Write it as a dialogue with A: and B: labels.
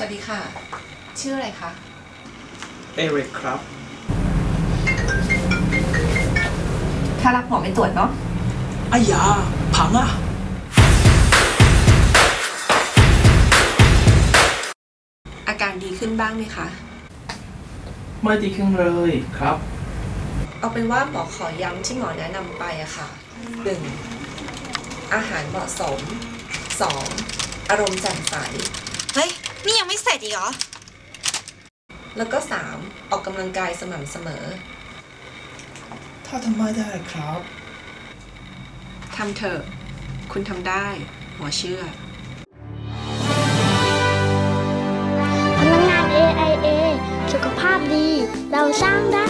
A: วัสดีค่ะ ชื่ออะไรคะ
B: เอริกครับ
A: ถ้ารับหมอไปตรวจเนาะ
B: อายาพังอะ
A: อาการดีขึ้นบ้างไหมคะ
B: ไม่ดีขึ้นเลยครับ
A: เอาเป็นว่าหมอขอย้ำที่หมอแนะนำไปอะค่ะ 1. อาหารเหมาะสม 2. อารมณ์แจ่มใส
C: เฮ้ย นี่ยังไม่เสร็จอีกเหรอ
A: แล้วก็ 3. ออกกำลังกายสม่ำเสมอ
B: ถ้าทำไม่ได้ครับ
A: ทำเถอะ คุณทำได้หมอเชื่อ
D: พลังงาน AIA สุขภาพดี เราสร้างได้ทำง่ายง่าย